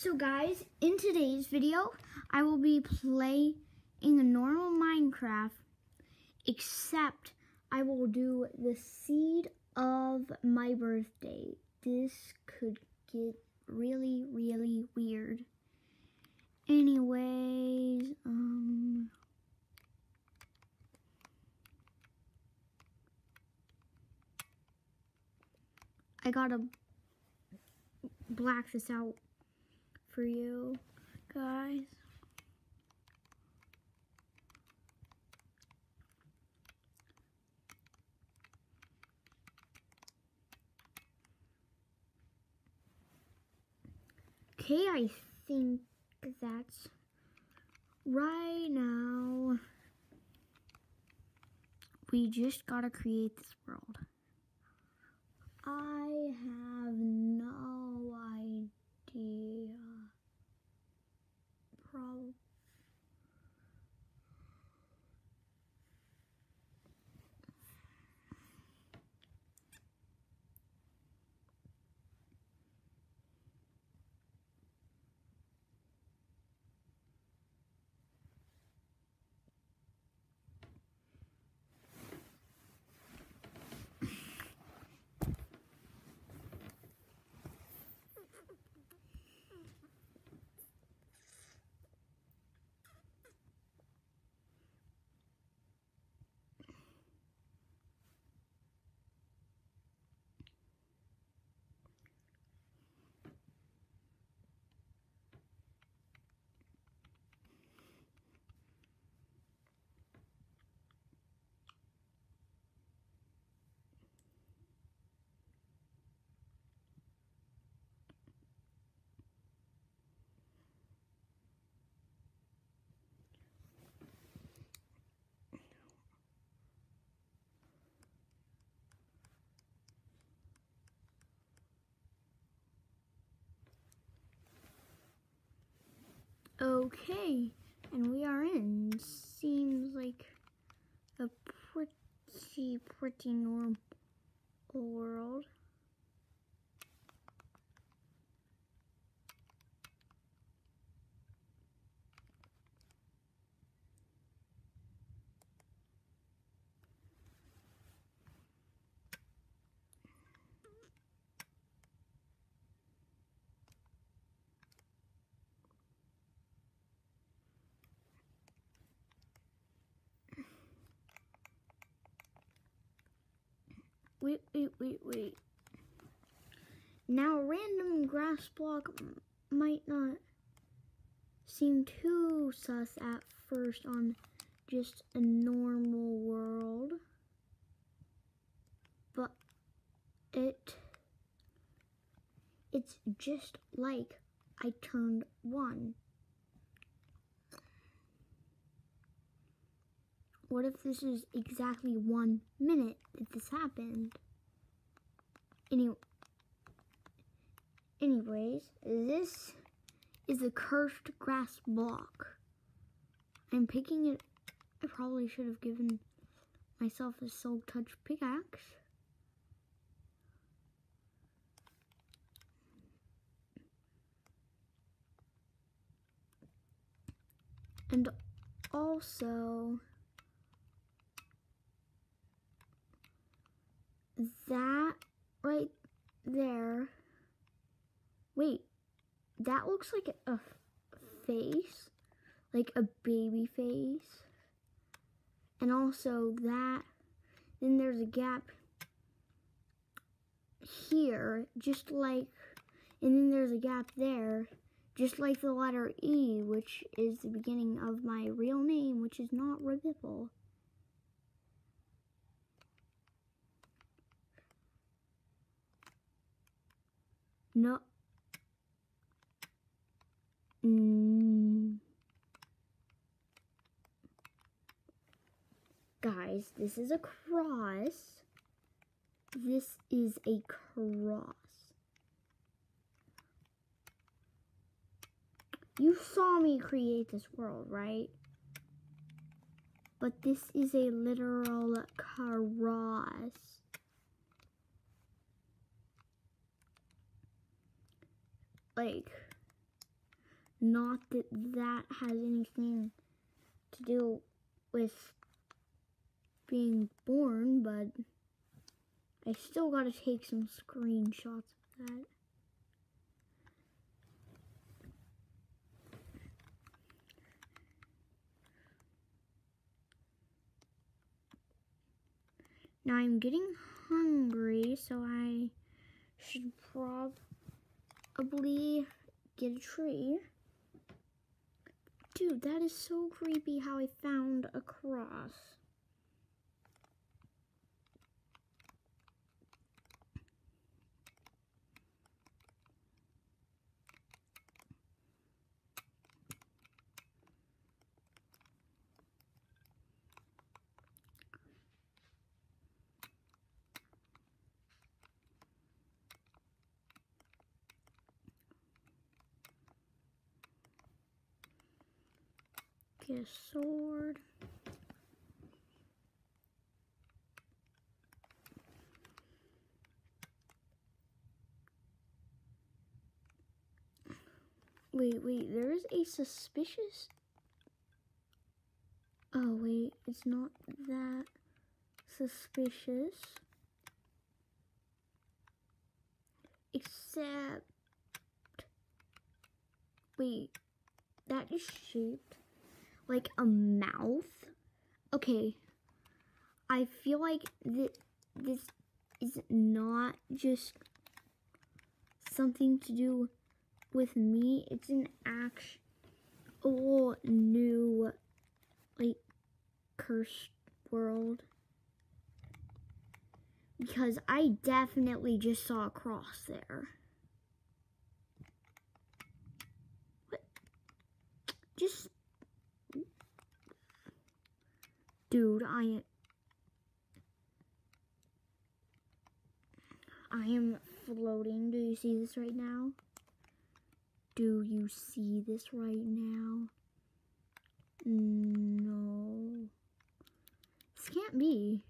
So guys, in today's video, I will be playing a normal Minecraft, except I will do the seed of my birthday. This could get really, really weird. Anyways, um... I gotta black this out for you guys. Okay, I think that's right now. We just gotta create this world. I have no idea. Probably. Okay, and we are in. Seems like a pretty, pretty normal world. Wait, wait, wait, wait. Now, a random grass block might not seem too sus at first on just a normal world. But it it's just like I turned one. What if this is exactly one minute that this happened? Any, anyways, this is a cursed grass block. I'm picking it. I probably should have given myself a silk touch pickaxe. And also, that right there, wait, that looks like a face, like a baby face. And also that, then there's a gap here, just like, and then there's a gap there, just like the letter E, which is the beginning of my real name, which is not Rbiople. No. Mm. Guys, this is a cross. This is a cross. You saw me create this world, right? But this is a literal cross. Like Not that that has anything to do with being born, but I still gotta take some screenshots of that. Now I'm getting hungry, so I should probably get a tree. Dude, that is so creepy how I found a cross. Get a sword. Wait, wait, there is a suspicious... Oh, wait, it's not that suspicious. Except... Wait, that is shaped like a mouth. Okay, I feel like th this is not just something to do with me. It's an actual new, like, cursed world. Because I definitely just saw a cross there. What? Just Dude, I I am floating. Do you see this right now? Do you see this right now? No. This can't be.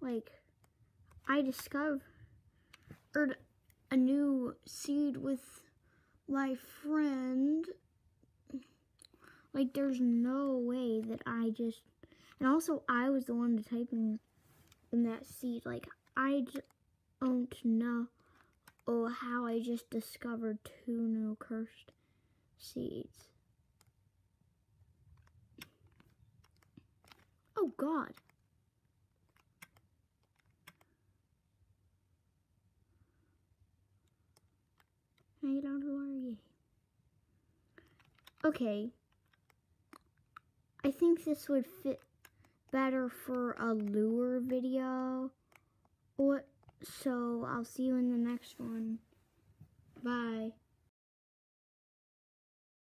Like, I discovered a new seed with my friend like, there's no way that I just, and also I was the one to typing in in that seed. Like, I don't know oh, how I just discovered two new cursed seeds. Oh, God. Hey, don't you? Okay, I think this would fit better for a lure video. So I'll see you in the next one. Bye.